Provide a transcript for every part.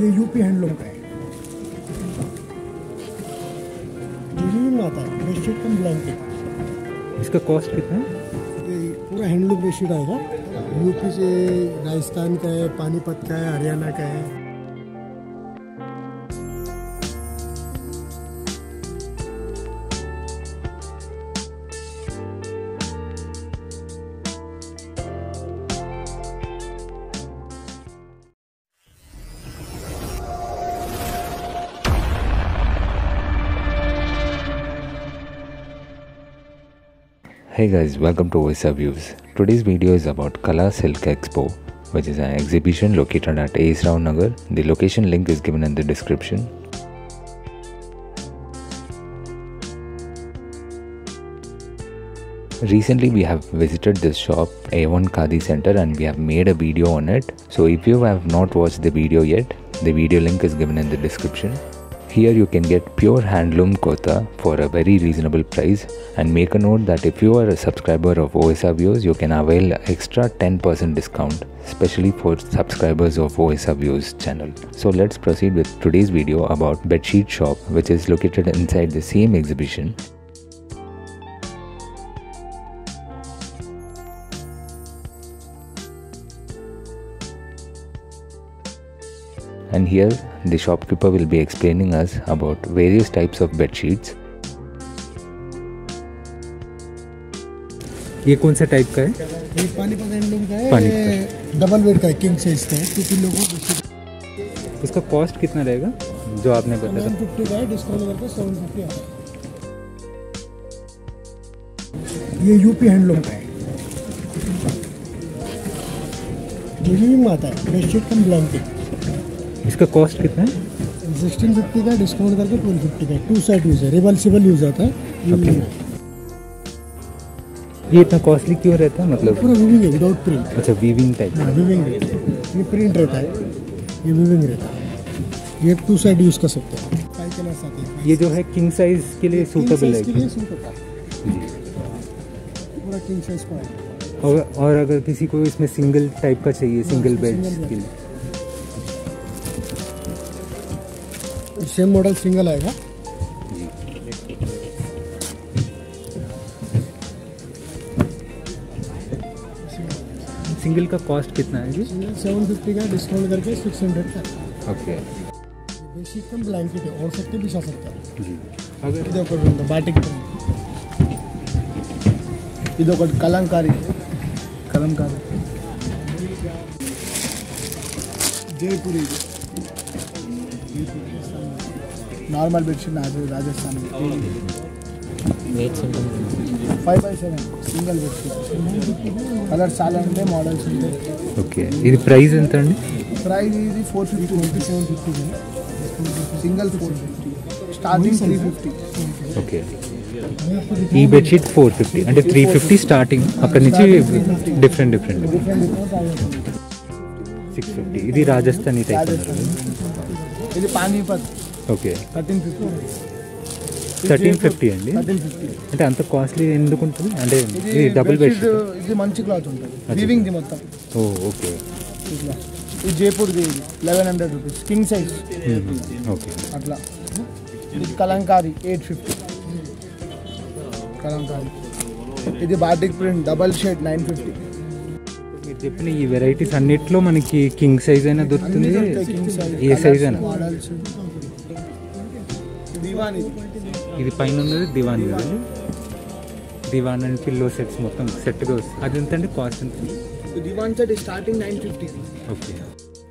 ये UP handloom का है। डिज़ाइन आता है बेडशीट कम ब्लैंकेट इसका कॉस्ट कितना है? ये पूरा हैंडलूम बेडशीट आएगा। यूपी से राजस्थान का है पानीपत का है हरियाणा का है। Hey guys, welcome to of Views. Today's video is about Kala Silk Expo, which is an exhibition located at Rao Nagar. The location link is given in the description. Recently, we have visited this shop, A1 Khadi Center, and we have made a video on it. So, if you have not watched the video yet, the video link is given in the description. Here you can get pure handloom kota for a very reasonable price and make a note that if you are a subscriber of OSA Views you can avail extra 10% discount especially for subscribers of OSA Views channel. So let's proceed with today's video about bedsheet shop which is located inside the same exhibition and here the shopkeeper will be explaining us about various types of bed sheets. ये कौन सा type का है? ये Panipat handloom का है। Double bed का है किंग साइज़ का है टू किलो का इसका कॉस्ट कितना रहेगा जो आपने बताया नाइन फिफ्टी का है डिस्काउंट करके सेवन फिफ्टी आता है। ये यूपी हैंडलूम का है। डिज़ाइन आता है बेडशीट कम ब्लैंकेट इसका कॉस्ट कितना है? सिक्सटीन फिफ्टी का डिस्काउंट करके ट्वेल्व फिफ्टी का टू साइड यूज़ है रिवर्सिबल यूज़ आता है। ये इतना कॉस्टली क्यों रहता है मतलब? पूरा विविंग है विदाउट प्रिंट अच्छा वीविंग टाइप विविंग ये प्रिंट रहता है। ये विविंग रहता है। ये टू साइड यूज़ कर सकते हैं। हैं। ये जो है किंग साइज़ के लिए सूटेबल है। है। पूरा किंग साइज़ का और, और अगर किसी को इसमें सिंगल टाइप का चाहिए सिंगल बेड के लिए। सेम मॉडल सिंगल आएगा। सिंगल का कॉस्ट कितना है जी? सेवन फिफ्टी का डिस्काउंट करके सिक्स हंड्रेड का। ओके बेसिक कम ब्लैंकेट है और सकते भी जा सकता है। अगर इधर जयपुरी। నార్మల్ బెడ్షీట్ నాది Rajasthan five by seven single bedsheet colours చాలా ఉంటాయి మోడల్స్ ఉంటాయి. ఓకే. ఇది ప్రైస్ ఎంత అండి ప్రైస్ ఇది four fifty twenty seven fifty single four fifty starting three fifty okay. ఈ బెడ్షీట్ ఫోర్ ఫిఫ్టీ అంటే త్రీ ఫిఫ్టీ స్టార్టింగ్ అక్కడి నుంచి డిఫరెంట్ డిఫరెంట్ సిక్స్ ఫిఫ్టీ ఇది రాజస్థానీ టైప్ ఇది Panipat. Okay. Thirteen fifty. Thirteen fifty అండి? Thirteen fifty. అంటే అంత costly ఎందుకు ఉంటుంది అంటే ఇది డబుల్ బెడ్షీట్. ఇది మంచి క్లాత్ ఉంటుంది. వివింగ్ ది మొత్తం. ఓ ఓకే. ఇట్లా. ఇది జైపూర్ది eleven hundred rupees king size okay. అట్లా. ఇది కలంకారీ ఎయిట్ ఫిఫ్టీ కలంకారీ. ఇది batik print double shade nine fifty మీరు చెప్పిన ఈ వెరైటీస్ అన్నిట్లో మనకి కింగ్ సైజ్ అయినా దొరుకుతుంది. ఏ సైజ్ అయినా. ఇది పైన ఉన్నది divan divan and pillow sets మొత్తం సెట్గా వస్తుంది. అది ఎంత అండి కాస్ట్ ఎంత? Divan set starting nine fifty okay.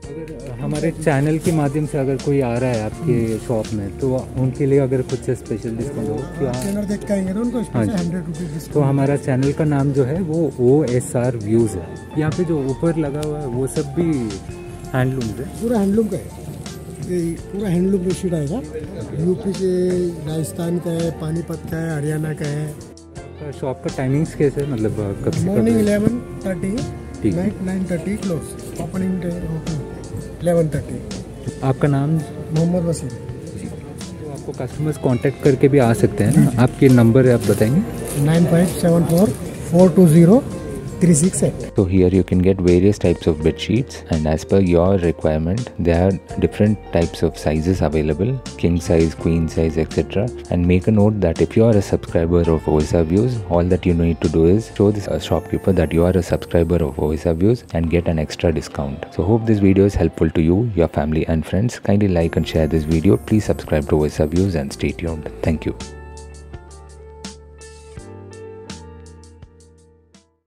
अगर हमारे चैनल के माध्यम से अगर कोई आ रहा है आपके शॉप में तो उनके लिए अगर कुछ स्पेशल डिस्काउंट हो तो आप- देख के आएँगे उनको हाँ जी। तो हमारा चैनल का नाम जो है वो ओ एस आर व्यूज़ है। यहाँ पे जो ऊपर लगा हुआ है वो सब भी हैंडलूम है पूरा हैंडलूम का है। पूरा हैंडलूम बेडशीट आएगा। यूपी से राजस्थान का है पानीपत का है हरियाणा का है। शॉप का टाइमिंग्स कैसे है? मतलब morning eleven thirty night nine thirty close opening eleven thirty. आपका नाम? मोहम्मद वसीम। तो आपको कस्टमर्स कांटेक्ट करके भी आ सकते हैं ना? आपके नंबर आप बताएँगे? Nine five seven four four two zero eight. So here you can get various types of bed sheets and as per your requirement there are different types of sizes available king size, queen size etc. And make a note that if you are a subscriber of Oisa Views all that you need to do is show this uh, shopkeeper that you are a subscriber of Oisa Views and get an extra discount. So hope this video is helpful to you, your family and friends. Kindly like and share this video. Please subscribe to Oisa Views and stay tuned. Thank you.